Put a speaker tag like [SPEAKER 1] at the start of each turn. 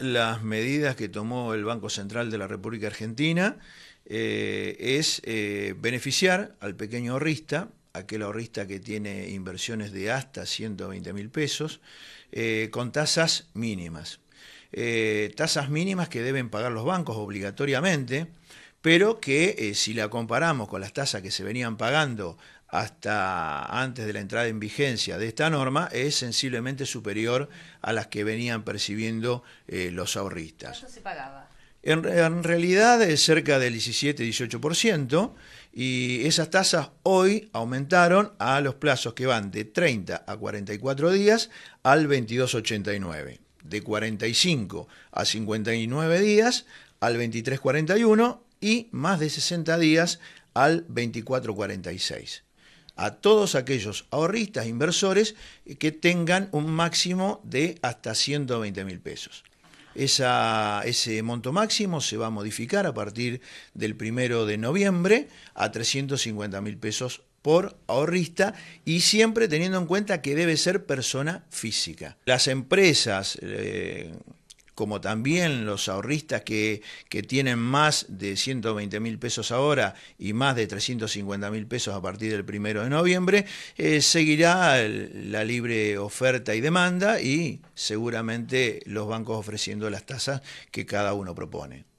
[SPEAKER 1] las medidas que tomó el Banco Central de la República Argentina eh, es eh, beneficiar al pequeño ahorrista, aquel ahorrista que tiene inversiones de hasta 120 mil pesos, eh, con tasas mínimas. tasas mínimas que deben pagar los bancos obligatoriamente, pero que si la comparamos con las tasas que se venían pagando hasta antes de la entrada en vigencia de esta norma es sensiblemente superior a las que venían percibiendo los ahorristas.
[SPEAKER 2] ¿Cuánto se pagaba?
[SPEAKER 1] En, realidad es cerca del 17-18% y esas tasas hoy aumentaron a los plazos que van de 30 a 44 días al 22,89, de 45 a 59 días al 23,41 y más de 60 días al 24,46 a todos aquellos ahorristas, inversores que tengan un máximo de hasta 120 mil pesos ese monto máximo se va a modificar a partir del primero de noviembre a 350 mil pesos por ahorrista y siempre teniendo en cuenta que debe ser persona física. Las empresas eh, como también los ahorristas que, tienen más de 120 mil pesos ahora y más de 350 mil pesos a partir del primero de noviembre, eh, seguirá la libre oferta y demanda y seguramente los bancos ofreciendo las tasas que cada uno propone.